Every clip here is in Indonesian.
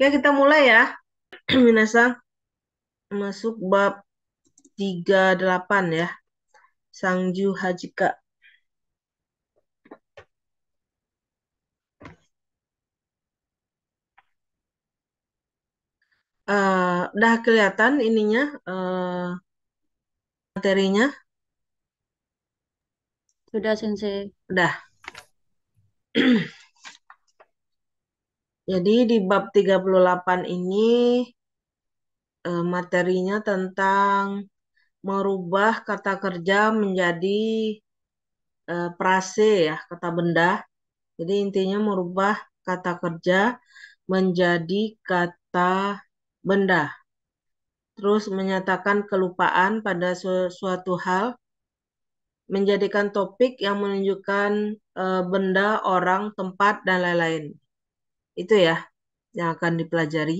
Oke, kita mulai ya. Minasang masuk bab 38 ya. Sangju Hajika. Uh, udah kelihatan ininya uh, materinya? Sudah, Sensei. Udah. Jadi di bab 38 ini uh, materinya tentang merubah kata kerja menjadi uh, prase ya, kata benda. Jadi intinya merubah kata kerja menjadi kata benda. Terus menyatakan kelupaan pada suatu hal menjadikan topik yang menunjukkan e, benda, orang, tempat, dan lain-lain. Itu ya yang akan dipelajari.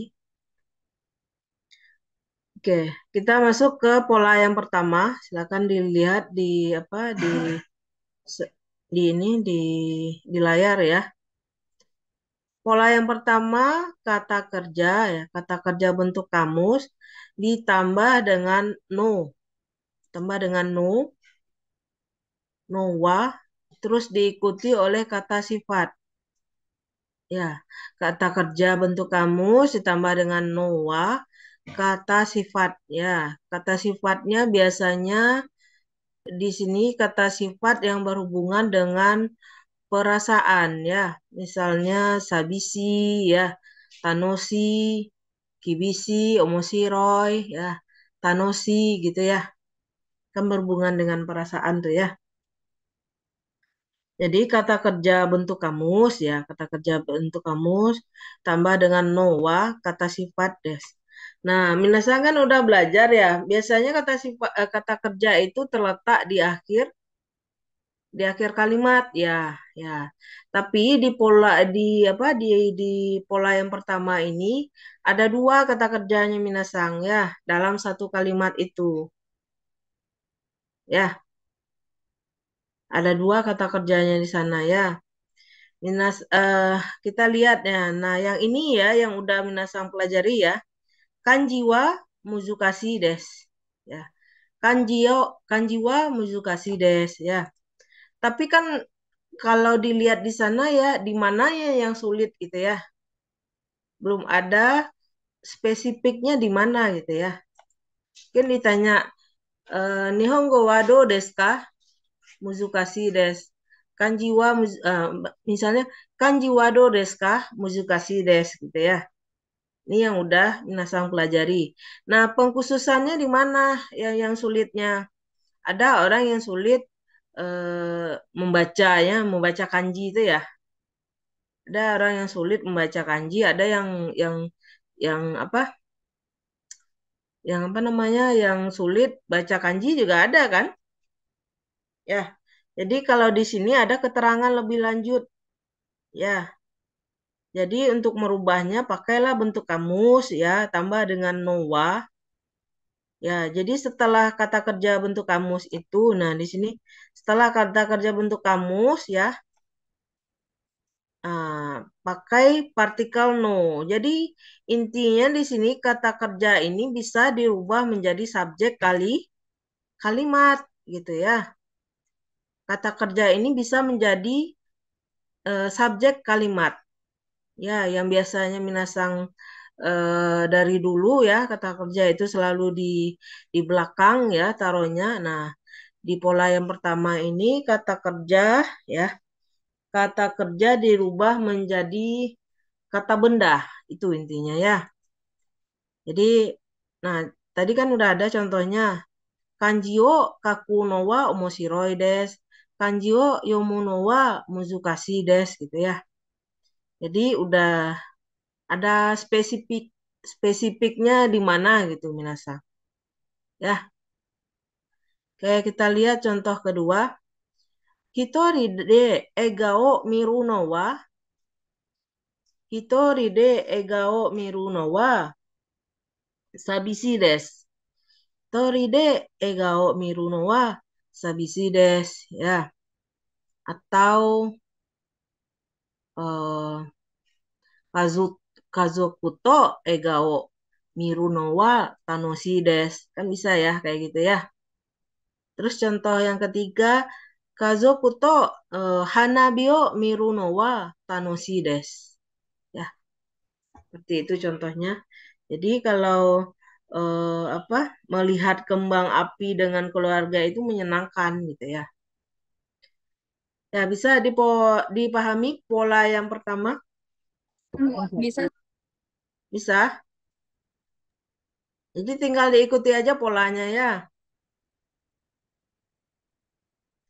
Oke, kita masuk ke pola yang pertama. Silakan dilihat di apa di di ini di di layar ya. Pola yang pertama kata kerja ya, kata kerja bentuk kamus ditambah dengan no. Tambah dengan no nowa, terus diikuti oleh kata sifat. Ya, kata kerja bentuk kamus ditambah dengan nowa, kata sifat. Ya, kata sifatnya biasanya di sini kata sifat yang berhubungan dengan perasaan ya. Misalnya sabisi ya, tanosi, kibisi, omosiroi ya, tanosi gitu ya. Kan berhubungan dengan perasaan tuh ya. Jadi kata kerja bentuk kamus ya, kata kerja bentuk kamus tambah dengan nowa kata sifat des. Nah, minasan kan udah belajar ya. Biasanya kata sifat eh, kata kerja itu terletak di akhir di akhir kalimat ya, ya. Tapi di pola di apa di di pola yang pertama ini ada dua kata kerjanya minasang ya dalam satu kalimat itu. Ya, ada dua kata kerjanya di sana ya. Minas, uh, kita lihat ya. Nah, yang ini ya, yang udah Minasang pelajari ya. Kanjiwa muzukasi des. Ya. Kanjio, kanjiwa muzukasi des ya. Tapi kan kalau dilihat di sana ya, di mana ya yang sulit gitu ya. Belum ada spesifiknya di mana gitu ya. Mungkin ditanya, uh, Nihongo wado ka? Muzukasi des. Kanjiwa uh, misalnya kanjiwa do desu ka muzukasi des gitu ya. Ini yang udah minasang pelajari. Nah, pengkhususannya di mana yang yang sulitnya? Ada orang yang sulit uh, membaca ya, membaca kanji itu ya. Ada orang yang sulit membaca kanji, ada yang yang yang apa? Yang apa namanya? Yang sulit baca kanji juga ada kan? Ya, jadi kalau di sini ada keterangan lebih lanjut. Ya, jadi untuk merubahnya pakailah bentuk kamus ya, tambah dengan nowa. Ya, jadi setelah kata kerja bentuk kamus itu, nah di sini setelah kata kerja bentuk kamus ya, uh, pakai partikel no. Jadi intinya di sini kata kerja ini bisa dirubah menjadi subjek kali kalimat gitu ya kata kerja ini bisa menjadi uh, subjek kalimat. Ya, yang biasanya minasang uh, dari dulu ya kata kerja itu selalu di di belakang ya taruhnya. Nah, di pola yang pertama ini kata kerja ya. Kata kerja dirubah menjadi kata benda. Itu intinya ya. Jadi nah, tadi kan udah ada contohnya. Kanjio kakunowa omoshiroi desu kanjio yomuno wa muzukasi des gitu ya. Jadi udah ada spesifik spesifiknya di mana gitu minasa. Ya. Oke, kita lihat contoh kedua. Hitori de egao miruno wa Hitori de egao miruno wa sabisi des. Hitori de egao miruno wa sabisi des ya atau uh, pazut kazokuto egao miru no wa tanoshi des. Kan bisa ya kayak gitu ya. Terus contoh yang ketiga, kazokuto uh, hanabio miru no wa tanoshi des. Ya. Seperti itu contohnya. Jadi kalau uh, apa melihat kembang api dengan keluarga itu menyenangkan gitu ya. Ya, bisa dipo, dipahami pola yang pertama? Bisa. Bisa. Jadi tinggal diikuti aja polanya ya.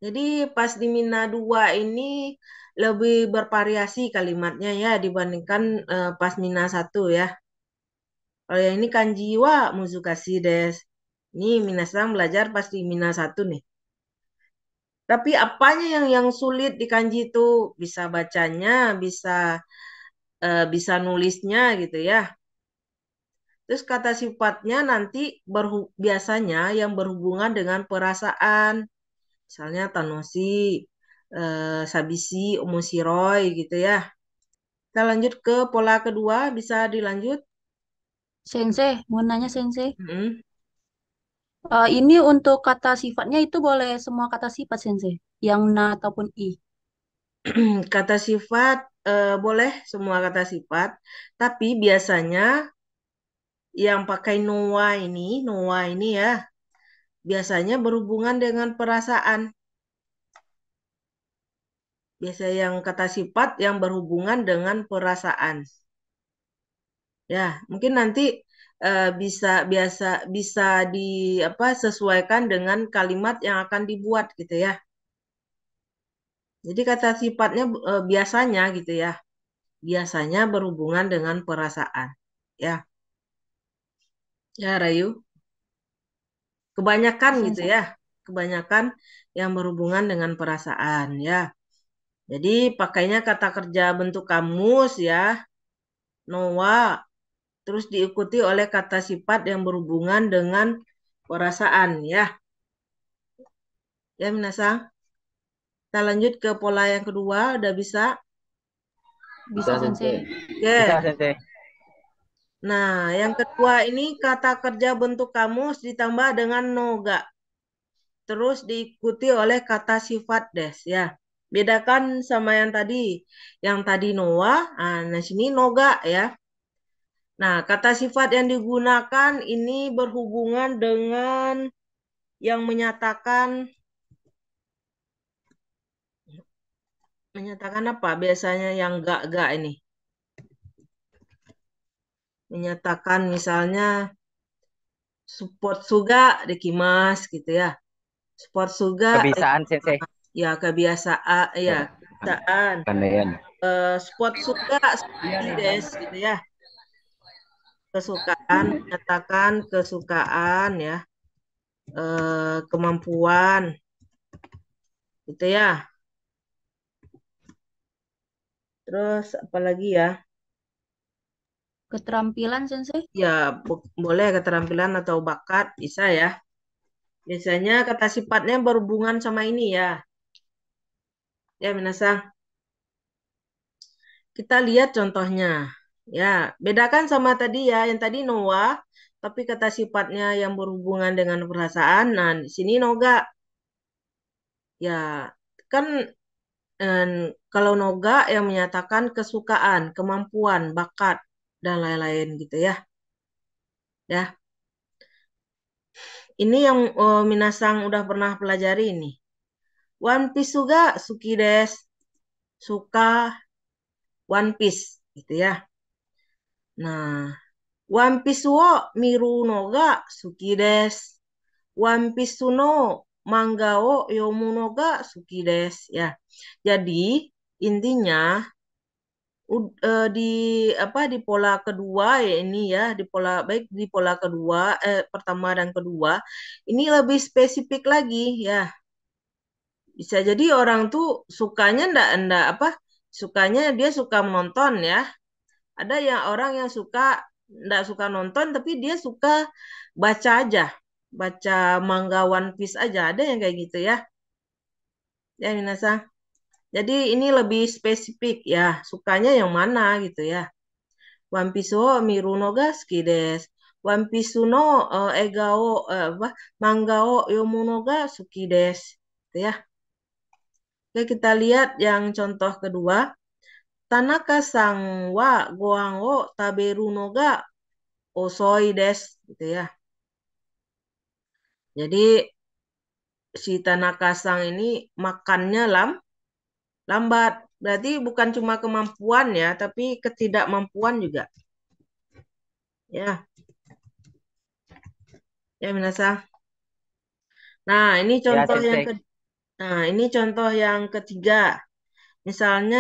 Jadi pas di Mina 2 ini lebih bervariasi kalimatnya ya dibandingkan uh, pas Mina 1 ya. Kalau yang ini kanji wa muzukasi des. Ini minasang belajar pas di Mina 1 nih. Tapi apanya yang yang sulit di kanji itu bisa bacanya, bisa uh, bisa nulisnya gitu ya. Terus kata sifatnya nanti berhu biasanya yang berhubungan dengan perasaan. Misalnya tanosi, uh, sabisi, umusiroy gitu ya. Kita lanjut ke pola kedua, bisa dilanjut? Sensei, mau nanya Sensei. Hmm. Uh, ini untuk kata sifatnya itu boleh semua kata sifat Sensei, yang na ataupun i. kata sifat uh, boleh semua kata sifat, tapi biasanya yang pakai noa ini, noa ini ya, biasanya berhubungan dengan perasaan. Biasa yang kata sifat yang berhubungan dengan perasaan. Ya, mungkin nanti uh, bisa biasa bisa di apa sesuaikan dengan kalimat yang akan dibuat gitu ya. Jadi kata sifatnya uh, biasanya gitu ya. Biasanya berhubungan dengan perasaan. Ya. Ya, Rayu. Kebanyakan gitu ya. Kebanyakan yang berhubungan dengan perasaan ya. Jadi pakainya kata kerja bentuk kamus ya. Noah. Terus diikuti oleh kata sifat yang berhubungan dengan perasaan ya. Ya, Minasa. Kita lanjut ke pola yang kedua. Udah bisa? Bisa, Sensei. Oke. Bisa, Sensei. Nah, yang kedua ini kata kerja bentuk kamus ditambah dengan noga. Terus diikuti oleh kata sifat des ya. Bedakan sama yang tadi. Yang tadi noa, nah sini noga ya. Nah, kata sifat yang digunakan ini berhubungan dengan yang menyatakan menyatakan apa? Biasanya yang gak-gak ini menyatakan misalnya support suga dekimas gitu ya. Support suga kebiasaan sensei. Ya, kebiasaan ya, kebiasaan. Pandaian. Uh, sport suga des gitu ya. Kesukaan menyatakan kesukaan ya. Uh, kemampuan gitu ya. Terus apalagi ya? Keterampilan, Sensei? Ya, boleh keterampilan atau bakat, bisa ya. Biasanya kata sifatnya berhubungan sama ini ya. Ya, Minasa. Kita lihat contohnya. Ya, bedakan sama tadi ya. Yang tadi Noah, tapi kata sifatnya yang berhubungan dengan perasaan. Nah, di sini Noga. Ya, kan eh, kalau Noga yang menyatakan kesukaan, kemampuan, bakat dan lain-lain gitu ya. Ya. Ini yang oh, Minasang udah pernah pelajari ini. One Piece juga suki des. Suka One Piece gitu ya. Nah, One Piece wo miru no ga suki des. One Piece no manga wo yomu no ga suki des ya. Jadi intinya uh, di apa di pola kedua ya ini ya di pola baik di pola kedua eh, pertama dan kedua ini lebih spesifik lagi ya bisa jadi orang tuh sukanya ndak ndak apa sukanya dia suka menonton ya ada yang orang yang suka ndak suka nonton tapi dia suka baca aja baca manga One Piece aja ada yang kayak gitu ya ya Minasa jadi ini lebih spesifik ya, sukanya yang mana gitu ya. Wampiso miru no ga suki desu. Wampisu no uh, egao uh, apa manggao yomu ga suki desu. Gitu ya. Oke, kita lihat yang contoh kedua. Tanaka sang wa goang o taberu no ga osoi desu. Gitu ya. Jadi si Tanaka sang ini makannya lam lambat. Berarti bukan cuma kemampuan ya, tapi ketidakmampuan juga. Ya. Ya, minasa. Nah, ini Ya, contoh yang Sensei. ke Nah, ini contoh yang ketiga. Misalnya,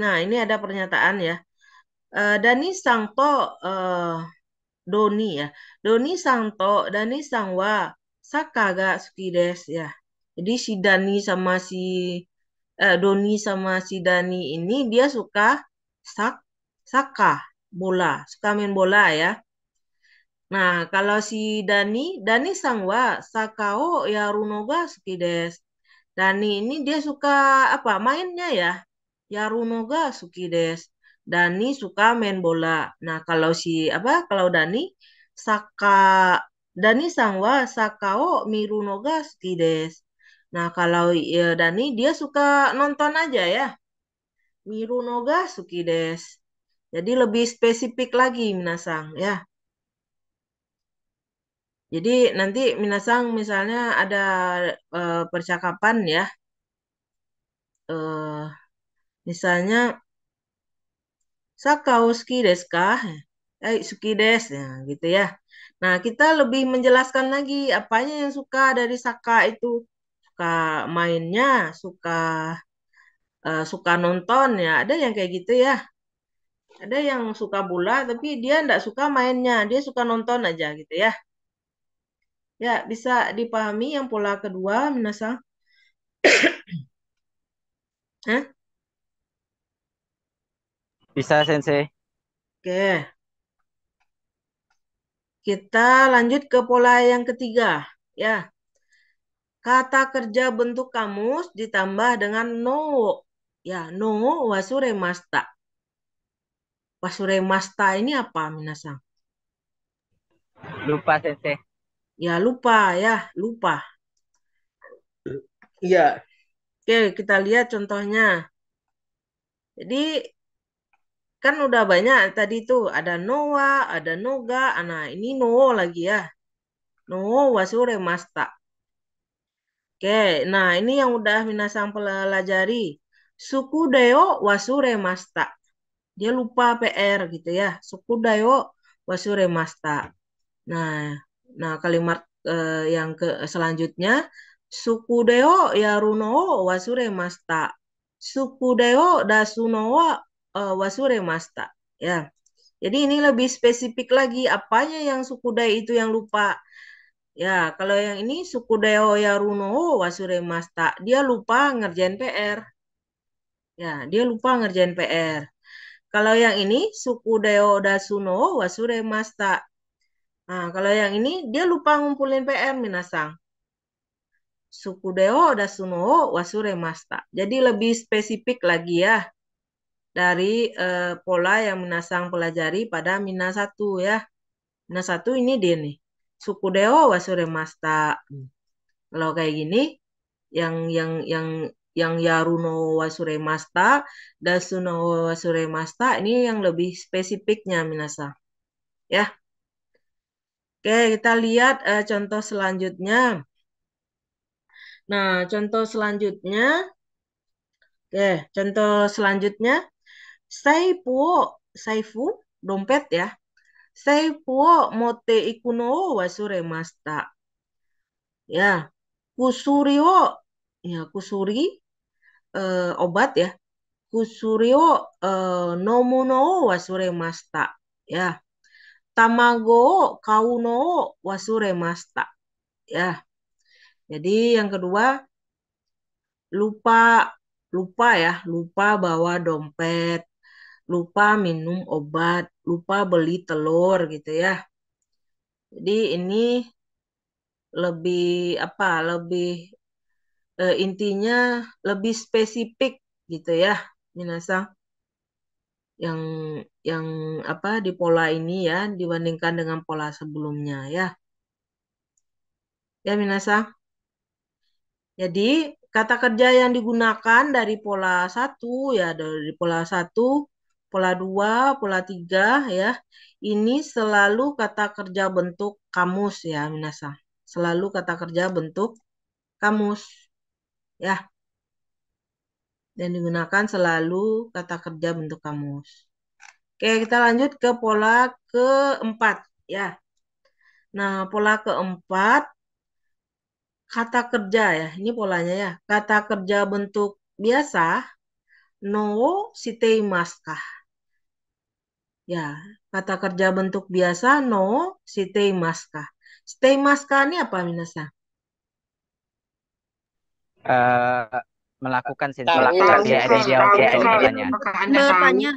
nah ini ada pernyataan ya. Eh, Dani Sangto eh, Doni ya. Doni Sangto, Dani Sangwa, Sakaga Sukides ya. Jadi si Dani sama si eh, Doni sama si Dani ini dia suka sak saka bola, suka main bola ya. Nah, kalau si Dani, Dani Sangwa, Sakao ya Runoga Sukides. Dani ini dia suka apa mainnya ya? Yarunoga Sukides. Dani suka main bola. Nah, kalau si apa? Kalau Dani Saka Dani Sangwa Sakao Mirunoga Sukides. Nah, kalau ya, Dani dia suka nonton aja ya. Mirunoga Sukides. Jadi lebih spesifik lagi Minasang ya. Jadi nanti Minasang misalnya ada uh, percakapan ya. Uh, misalnya Sakao suki desu? Eh, suki desu ya, gitu ya. Nah, kita lebih menjelaskan lagi apanya yang suka dari Saka itu. Suka mainnya, suka uh, suka nonton ya. Ada yang kayak gitu ya. Ada yang suka bola tapi dia enggak suka mainnya, dia suka nonton aja gitu ya. Ya, bisa dipahami yang pola kedua, Minasang? Hah? Bisa, Sensei. Oke. Kita lanjut ke pola yang ketiga, ya. Kata kerja bentuk kamus ditambah dengan no. Ya, no wasure masta. Wasure masta ini apa, Minasang? Lupa, Sensei. Ya, lupa ya, lupa. Ya. Oke, kita lihat contohnya. Jadi kan udah banyak tadi tuh ada Noah, ada Noga, nah ini No lagi ya. No wasure masta. Oke, nah ini yang udah minasang pelajari. Suku deo wasure masta. Dia lupa PR gitu ya. Suku deo wasure masta. Nah, nah kalimat eh, yang ke selanjutnya suku deo ya runo wasure masta. Suku deo dasuno uh, wasure masta ya. Jadi ini lebih spesifik lagi apanya yang suku dai itu yang lupa. Ya, kalau yang ini suku deo yaruno wasure masta, dia lupa ngerjain PR. Ya, dia lupa ngerjain PR. Kalau yang ini suku deo dasuno wasure masta. Nah, kalau yang ini dia lupa ngumpulin PR minasang. Suku deo dasuno wasure masta. Jadi lebih spesifik lagi ya dari uh, pola yang Minasang pelajari pada Mina 1 ya. Mina 1 ini dia nih. Suku Deo Wasure Masta. Kalau kayak gini yang yang yang yang Yaruno Wasure Masta, Dasuno Wasure Masta ini yang lebih spesifiknya Minasa. Ya. Oke, kita lihat uh, contoh selanjutnya. Nah, contoh selanjutnya Oke, contoh selanjutnya Saipu, saifu, dompet ya. Saifu mote ikuno wasure masta. Ya, kusuri wo, ya kusuri eh, obat ya. Kusuri wo eh, nomuno wasure masta. Ya. Tamago kauno wasure masta. Ya. Jadi yang kedua lupa lupa ya, lupa bawa dompet lupa minum obat, lupa beli telur gitu ya. Jadi ini lebih apa? Lebih e, intinya lebih spesifik gitu ya, Minasang. yang yang apa di pola ini ya dibandingkan dengan pola sebelumnya ya. Ya Minasa. Jadi kata kerja yang digunakan dari pola satu ya dari pola satu, pola dua, pola tiga ya. Ini selalu kata kerja bentuk kamus ya Minasa. Selalu kata kerja bentuk kamus ya dan digunakan selalu kata kerja bentuk kamus. Oke, kita lanjut ke pola keempat ya. Nah, pola keempat kata kerja ya. Ini polanya ya. Kata kerja bentuk biasa no siteimaska. Ya, kata kerja bentuk biasa no siteimaska. Siteimaska ini apa minasa? Uh, melakukan sensor melakukan dia ada dia oke bertanya Bertanya.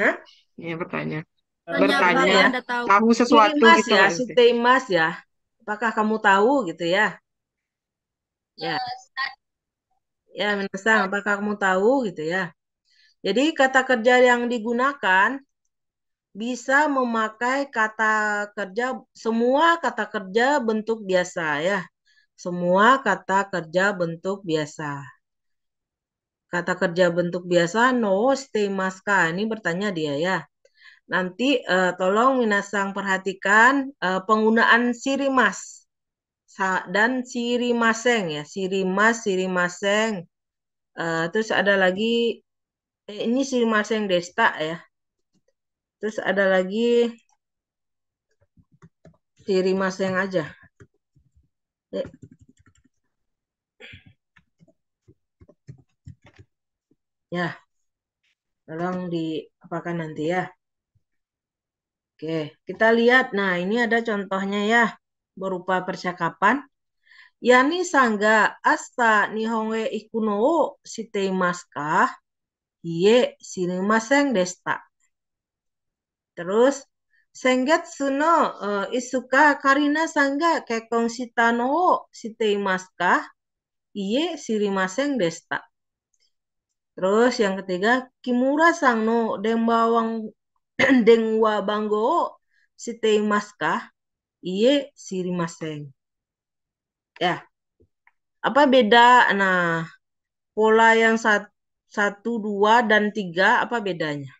Hah? ya bertanya Tanya bertanya ya tahu? tahu sesuatu Sirimas gitu ya, siteimas ya. Apakah kamu tahu gitu ya? Ya. Ya, minasang, apakah kamu tahu gitu ya? Jadi kata kerja yang digunakan bisa memakai kata kerja semua kata kerja bentuk biasa ya. Semua kata kerja bentuk biasa. Kata kerja bentuk biasa no stemaska. Ini bertanya dia ya. Nanti uh, tolong Minasang perhatikan uh, penggunaan sirimas dan sirimaseng ya. Sirimas, sirimaseng. Uh, terus ada lagi eh, ini sirimaseng desta ya. Terus ada lagi sirimaseng aja. Eh. Ya, tolong diapakan nanti ya. Oke, kita lihat. Nah, ini ada contohnya ya, berupa percakapan. Yani sangga asta nihonge ikuno shiteimasu ka? Iye, shirimasen desta. Terus, sengetsu no uh, isuka karina sangga kekong shita no shiteimasu? Iye, shirimasen desta. Terus yang ketiga, Kimura sang no denbawang denwa banggo shiteimasu ka? Iye, shirimasen. Ya. Apa beda? Nah, pola yang satu, satu, dua, dan tiga, apa bedanya?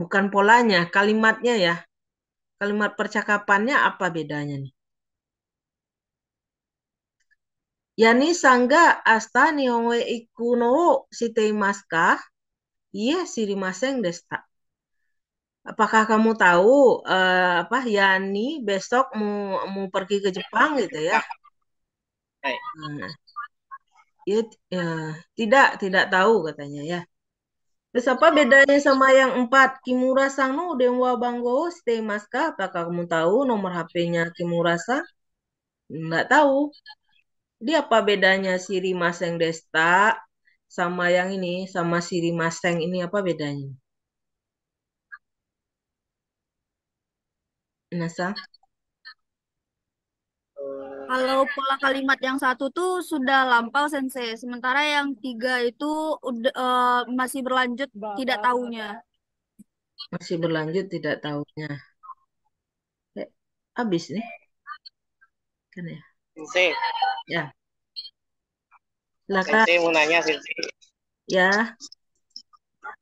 Bukan polanya, kalimatnya ya. Kalimat percakapannya apa bedanya nih? Yani sangga asta nihongo iku no shiteimasu ka? Iya, shirimasen desta. Apakah kamu tahu uh, apa Yani besok mau mau pergi ke Jepang gitu ya? Nah, ya, ya tidak tidak tahu katanya ya. Terus apa bedanya sama yang empat Kimura Sang no Denwa Banggo Stay Maska? Apakah kamu tahu nomor HP-nya Kimura Sang? Enggak tahu. Dia apa bedanya Siri Maseng Desta sama yang ini sama Siri Maseng ini apa bedanya? Nasa? Kalau pola kalimat yang satu tuh sudah lampau sensei, sementara yang tiga itu udah uh, masih berlanjut tidak tahunya. Masih berlanjut tidak tahunya. Eh, habis nih. Kan ya? Sensei, Ya. Silakan. Sensei mau nanya Sensei. Ya.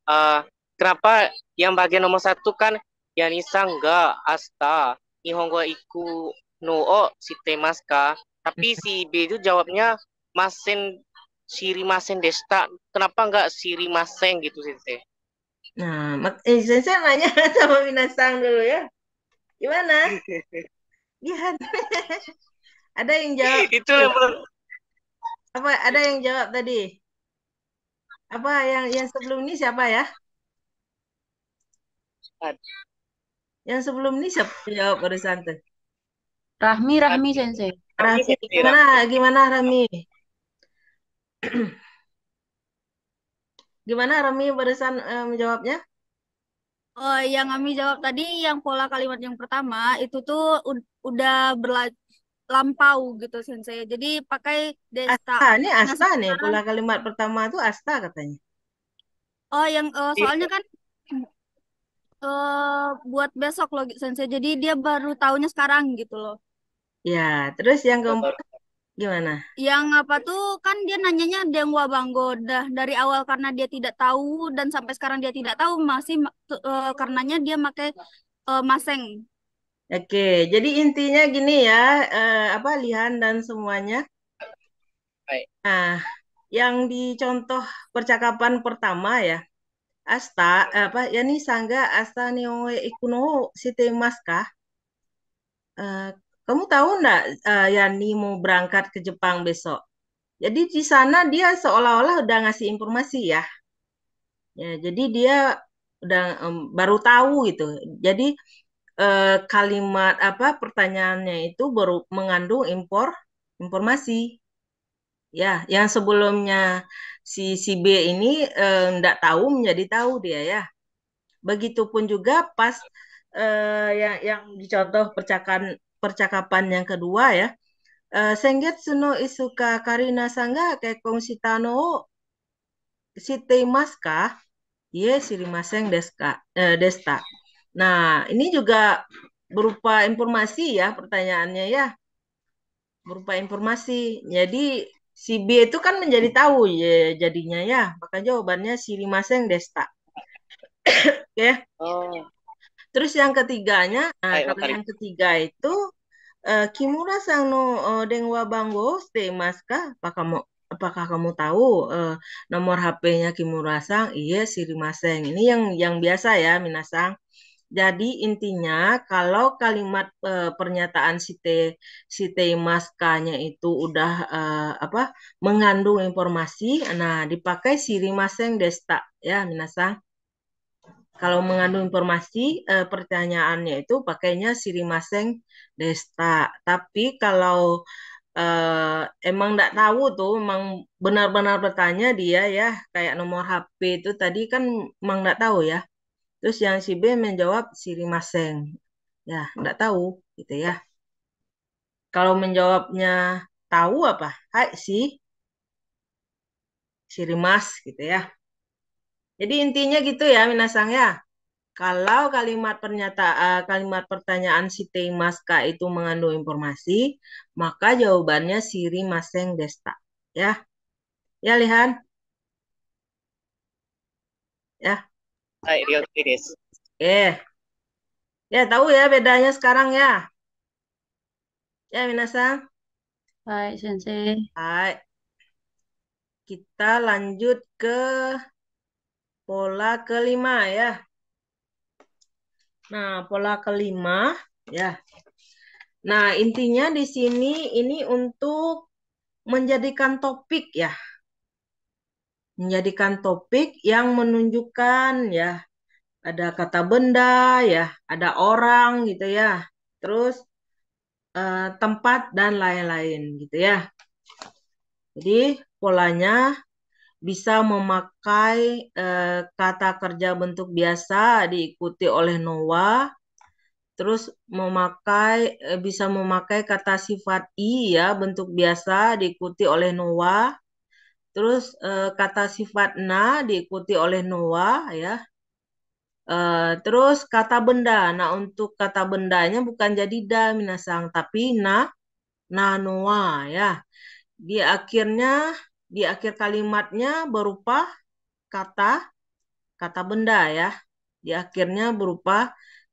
Eh, kenapa yang bagian nomor satu kan Yanisa enggak asta Nihongo iku no o shitemasu ka? Tapi si B itu jawabnya masen shirimasen desta. Kenapa enggak shirimasen gitu Sensei? Nah, mak eh, saya nanya sama Minasang dulu ya. Gimana? Lihat. ada yang jawab. itu Apa ada yang jawab tadi? Apa yang yang sebelum ini siapa ya? Yang sebelum ini siapa jawab barusan tuh? Rahmi, Rahmi sensei. Sensei, gimana gimana Rami? Gimana Rami barusan eh, menjawabnya? Oh, yang kami jawab tadi yang pola kalimat yang pertama itu tuh ud- udah berla lampau gitu sensei. Jadi pakai desta. Asta, ini Nah, asta nih, sekarang pola kalimat pertama itu asta katanya. oh yang Iya. soalnya kan eh buat besok loh sensei. Jadi dia baru tahunya sekarang gitu loh. Ya, terus yang keempat gimana? Yang apa tuh kan dia nanyanya Dengwa Banggo dah dari awal karena dia tidak tahu dan sampai sekarang dia tidak tahu masih eh, karenanya dia pakai eh, maseng. Oke, jadi intinya gini ya, eh, apa Lihan dan semuanya. Baik. Nah, yang dicontoh percakapan pertama ya, Asta, apa ya nih Sangga Asta Nioe Ikuno Sitemas kah? Eh, kamu tahu enggak eh, Yani mau berangkat ke Jepang besok? Jadi di sana dia seolah-olah udah ngasih informasi ya. Ya, jadi dia udah em, baru tahu gitu. Jadi eh, kalimat apa pertanyaannya itu baru mengandung impor informasi. Ya, yang sebelumnya si si B ini eh, enggak tahu menjadi tahu dia ya. Begitupun juga pas eh, yang yang dicontoh percakapan percakapan yang kedua ya. Eh, Sengetsu no isuka karina sanga kekong shitano o shiteimasu ka? Ye shirimasen desu ka? Eh, desta. Nah, ini juga berupa informasi ya pertanyaannya ya. Berupa informasi. Jadi si B itu kan menjadi tahu ya jadinya ya. Maka jawabannya shirimasen desta. Oke. Oh, Terus yang ketiganya, nah, Baik, kalau yang ketiga itu eh, Kimura sang no eh, denwa bango shiteimasu ka? Apakah kamu apakah kamu tahu eh, nomor HP-nya Kimura sang? Iya, shirimasen. Ini yang yang biasa ya, minasang. Jadi intinya kalau kalimat eh, pernyataan site shiteimasu-nya itu udah eh, apa? mengandung informasi, nah dipakai shirimasen desta ya, minasang. Kalau mengandung informasi, eh, pertanyaannya itu pakainya sirimaseng desta. Tapi kalau eh, emang nggak tahu tuh, emang benar-benar bertanya dia ya, kayak nomor HP itu tadi kan emang nggak tahu ya. Terus yang si B menjawab sirimaseng. Ya, nggak tahu gitu ya. Kalau menjawabnya tahu apa? Hai si sirimas gitu ya. Jadi intinya gitu ya, minasang ya. Kalau kalimat pernyataan kalimat pertanyaan si Teimaska itu mengandung informasi, maka jawabannya siri maseng desta. Ya. Ya, Lihan. Ya. Hai, Ryoki desu. Eh. Ya, tahu ya bedanya sekarang ya. Ya, minasang. Hai, Sensei. Hai. Kita lanjut ke pola kelima ya. Nah, pola kelima ya. Nah, intinya di sini ini untuk menjadikan topik ya. Menjadikan topik yang menunjukkan ya ada kata benda ya, ada orang gitu ya. Terus eh, tempat dan lain-lain gitu ya. Jadi polanya bisa memakai eh, kata kerja bentuk biasa diikuti oleh Noah, terus memakai eh, bisa memakai kata sifat i ya bentuk biasa diikuti oleh Noah, terus eh, kata sifat na diikuti oleh Noah ya. Eh, terus kata benda. Nah, untuk kata bendanya bukan jadi da minasang, tapi na na Noah ya. Di akhirnya di akhir kalimatnya berupa kata kata benda ya. Di akhirnya berupa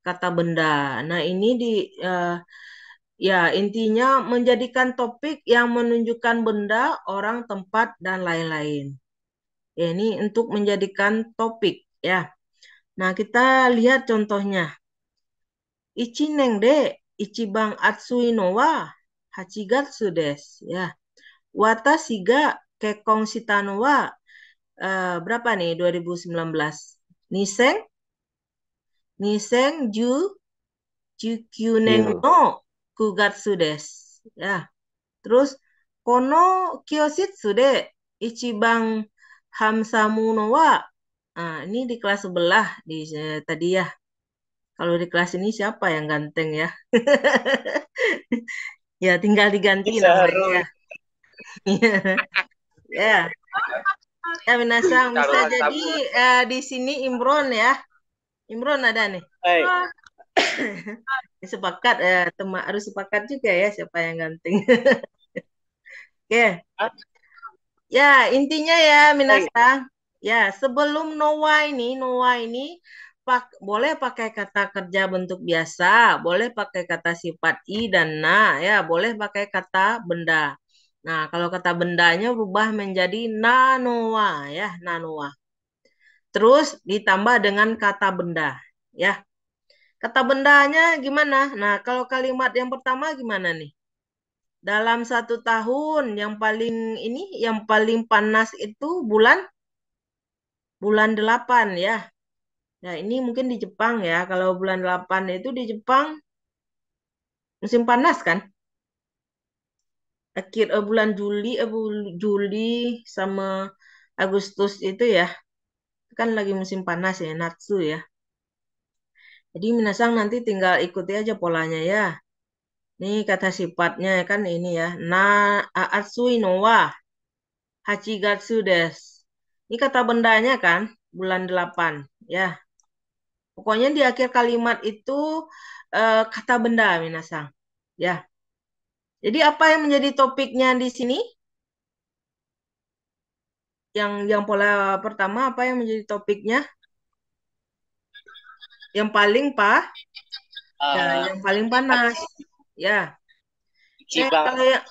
kata benda. Nah, ini di eh, ya intinya menjadikan topik yang menunjukkan benda, orang, tempat dan lain-lain. Ya, ini untuk menjadikan topik ya. Nah, kita lihat contohnya. Ichi neng de ichiban atsui no wa hachigatsu desu ya. Watashi ga kekkon shita no wa eh, berapa nih 2019? Nisen? Nisen ju jukyu nen no kugatsu desu. Ya. Terus kono kyoshitsu de ichiban hamsamu no wa Nah, ini di kelas sebelah di eh, tadi ya. Kalau di kelas ini siapa yang ganteng ya? Ya, tinggal diganti namanya. Ya. Ya. Ya, Minasang bisa jadi eh, di sini Imron ya. Imron ada nih. Hai. Sepakat eh, teman harus sepakat juga ya siapa yang ganting. Oke. Hah? Ya, intinya ya Minasang. Ya, sebelum Noah ini, Noah ini pak boleh pakai kata kerja bentuk biasa, boleh pakai kata sifat i dan na, ya, boleh pakai kata benda. Nah, kalau kata bendanya berubah menjadi nanoa, ya, nanoa. Terus ditambah dengan kata benda, ya. Kata bendanya gimana? Nah, kalau kalimat yang pertama gimana nih? Dalam satu tahun yang paling ini, yang paling panas itu bulan bulan 8 ya. Nah, ini mungkin di Jepang ya. Kalau bulan 8 itu di Jepang musim panas kan? Akhir eh, bulan Juli, bul- Juli sama Agustus itu ya. Kan lagi musim panas ya, Natsu ya. Jadi minasang nanti tinggal ikuti aja polanya ya. Ini kata sifatnya kan ini ya. Na atsui no wa hachigatsu desu. Ini kata bendanya kan, bulan 8 ya. Pokoknya di akhir kalimat itu eh, kata benda minasang. Ya. Jadi apa yang menjadi topiknya di sini? Yang yang pola pertama apa yang menjadi topiknya? Yang paling pa, ya, Ah, yang paling panas. Ya. Eh, kalau yang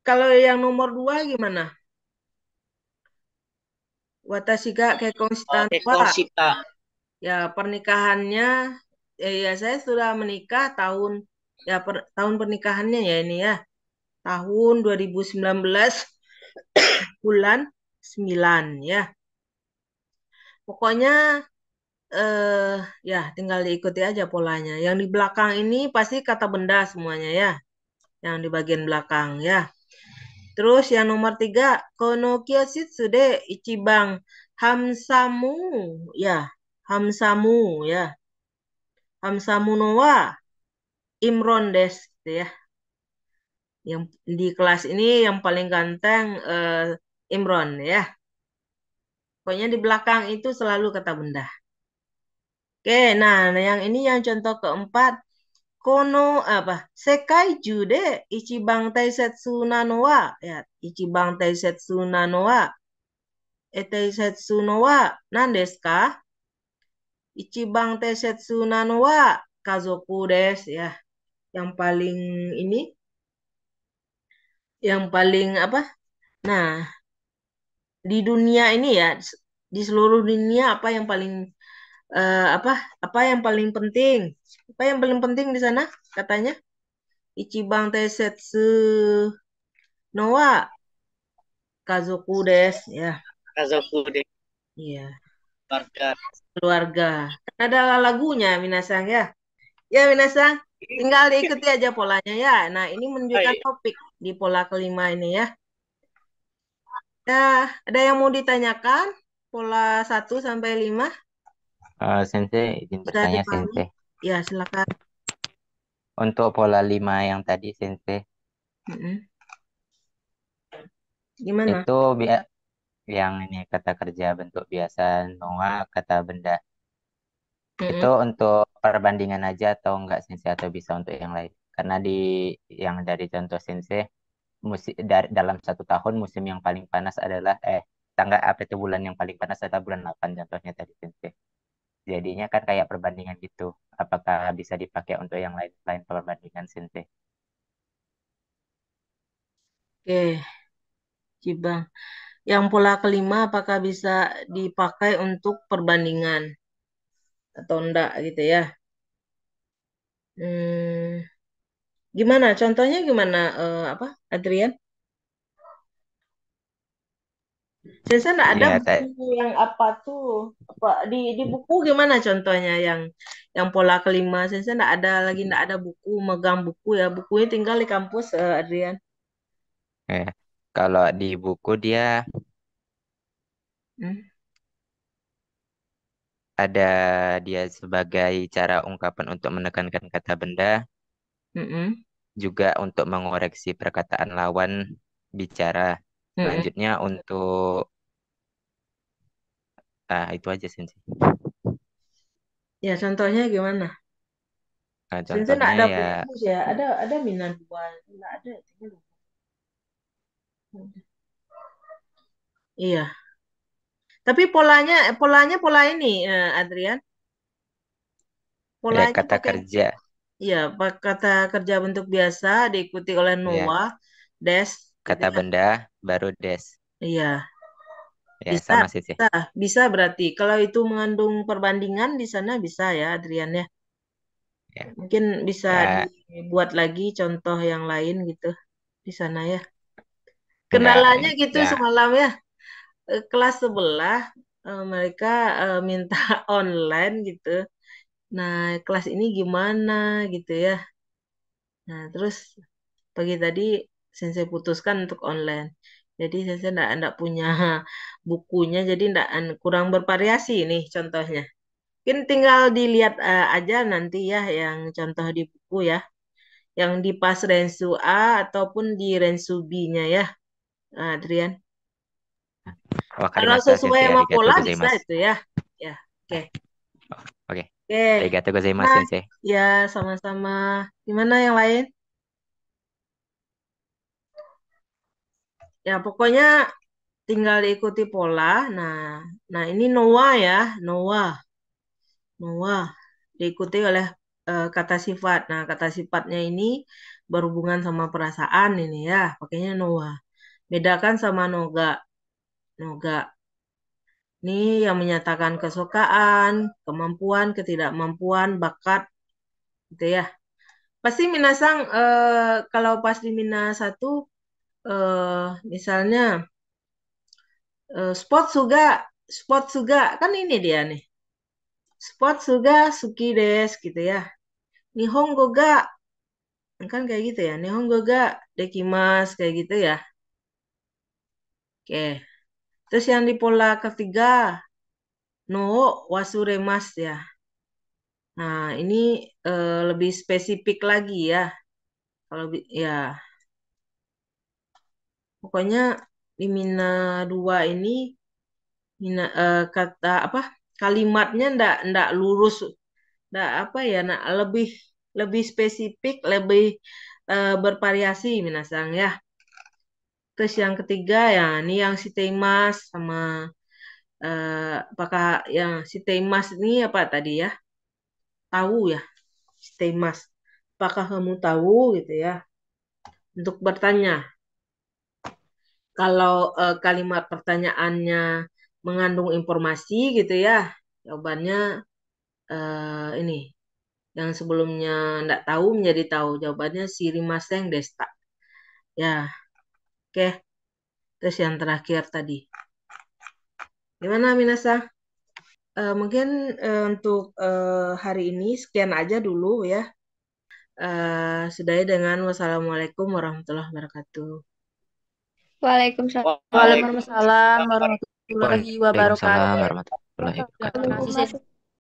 kalau yang nomor dua gimana? Watashi ga kekkon shita Ah, no Kekkon wa shita. Ya, pernikahannya eh, ya saya sudah menikah tahun ya per, tahun pernikahannya ya ini ya. Tahun 2019 bulan 9 ya. Pokoknya eh ya tinggal diikuti aja polanya. Yang di belakang ini pasti kata benda semuanya ya. Yang di bagian belakang ya. Terus yang nomor tiga, kono kyoshitsu de ichiban hamsamu ya. Hamsamu ya. Hamsamu no wa Imron desu gitu ya. Yang di kelas ini yang paling ganteng eh, Imron ya. Pokoknya di belakang itu selalu kata benda. Oke, nah yang ini yang contoh keempat. Kono apa? Sekai ju de ichibang taisetsu nano wa ya, ichibang taisetsu nano wa e taisetsu no wa nan desu ka? Ichibang taisetsu nano wa kazoku desu ya. Yang paling ini yang paling apa? Nah, di dunia ini ya, di seluruh dunia apa yang paling eh, apa apa yang paling penting? Apa yang paling penting di sana katanya? Ichibang taisetsu no wa kazoku desu ya. Kazoku de Iya, keluarga. keluarga. Kan ada lagunya Minasang ya. Ya Minasang, tinggal diikuti aja polanya ya. Nah, ini menunjukkan Hai. topik di pola kelima ini ya. Ya, ada yang mau ditanyakan? Pola 1 sampai 5? Eh, Sensei, izin bertanya? Sensei. Ya, silakan. Untuk pola lima yang tadi Sensei, Mm-mm. Gimana? itu yang ini kata kerja bentuk biasa, Noah kata benda. Mm-mm. Itu untuk perbandingan aja atau enggak Sensei atau bisa untuk yang lain? Karena di yang dari contoh Sensei, musim dari dalam satu tahun musim yang paling panas adalah eh tanggal apa itu bulan yang paling panas adalah bulan 8 contohnya tadi Sensei. Jadinya kan kayak perbandingan gitu. Apakah bisa dipakai untuk yang lain lain perbandingan Sensei? Oke, Cibang. Yang pola kelima apakah bisa dipakai untuk perbandingan atau enggak gitu ya? Hmm, gimana? Contohnya gimana? eh, apa, Adrian? Saya enggak ada Teh. buku yang apa tuh? Apa di di buku gimana contohnya yang yang pola kelima? Saya enggak ada lagi enggak ada buku, megang buku ya. Bukunya tinggal di kampus, eh, Adrian. Eh, kalau di buku dia Hmm. ada dia sebagai cara ungkapan untuk menekankan kata benda. Mm-mm. juga untuk mengoreksi perkataan lawan bicara. Mm-mm. Selanjutnya untuk ah itu aja Sensei. Ya, contohnya gimana? Nah, Sensei nggak contohnya ada ya fokus ya. Ada ada minat dua, nggak ada. Iya. Tapi polanya polanya pola ini, eh, Adrian. ya Polanya kata pakai kerja. Iya, pak kata kerja bentuk biasa diikuti oleh Ya, Noah, Des, kata ya. benda baru des. Iya, Ya, bisa, sama sih bisa, bisa berarti. Kalau itu mengandung perbandingan di sana bisa ya, Adrian ya. Ya. Mungkin bisa Ya, dibuat lagi contoh yang lain gitu di sana ya. enggak Kendalanya gitu ya semalam ya. Eh, Kelas sebelah eh, mereka eh, minta online gitu. Nah, kelas ini gimana gitu ya. Nah, terus pagi tadi Sensei putuskan untuk online. Jadi Sensei enggak, enggak punya bukunya, jadi enggak kurang bervariasi nih contohnya. Mungkin tinggal dilihat eh, aja nanti ya yang contoh di buku ya. Yang di pas Rensu A ataupun di Rensu B-nya ya, Adrian. Kalau sesuai sama Arigatou pola bisa itu ya. Ya, oke. Oke. Oke. Arigatou gozaimasu Nah, sensei. ya sama-sama. Gimana yang lain? Ya, pokoknya tinggal diikuti pola. Nah, nah ini Noah ya, Noah. Noah diikuti oleh eh, kata sifat. Nah, kata sifatnya ini berhubungan sama perasaan ini ya, pakainya Noah. Bedakan sama noga. Noga. Ini yang menyatakan kesukaan, kemampuan, ketidakmampuan, bakat, gitu ya. Pasti minasang eh, kalau pas di Mina satu eh, misalnya eh, sport suga, sport suga kan ini dia nih. Sport suga suki des gitu ya. Nihongo ga kan kayak gitu ya. Nihongo ga dekimasu kayak gitu ya. Oke. Terus yang di pola ketiga no wasuremas ya. Nah, ini eh, lebih spesifik lagi ya. Kalau ya pokoknya di Mina 2 ini Mina eh, kata apa? Kalimatnya ndak ndak lurus ndak apa ya, nah lebih lebih spesifik, lebih eh, bervariasi minasang ya. Terus yang ketiga ya, ini yang si Temas sama eh, apakah yang si Temas ini apa tadi ya? Tahu ya, si Temas. Apakah kamu tahu gitu ya? Untuk bertanya. Kalau eh, kalimat pertanyaannya mengandung informasi gitu ya, jawabannya eh, ini yang sebelumnya nggak tahu menjadi tahu. Jawabannya Sirimaseng Desta. Ya, oke. Terus yang terakhir tadi. Gimana Minasa? Eh, mungkin eh, untuk eh, hari ini sekian aja dulu ya. Eh, sudahi dengan wassalamualaikum warahmatullahi wabarakatuh. Waalaikumsalam. Waalaikumsalam. Waalaikumsalam warahmatullahi wabarakatuh. Waalaikumsalam warahmatullahi wabarakatuh.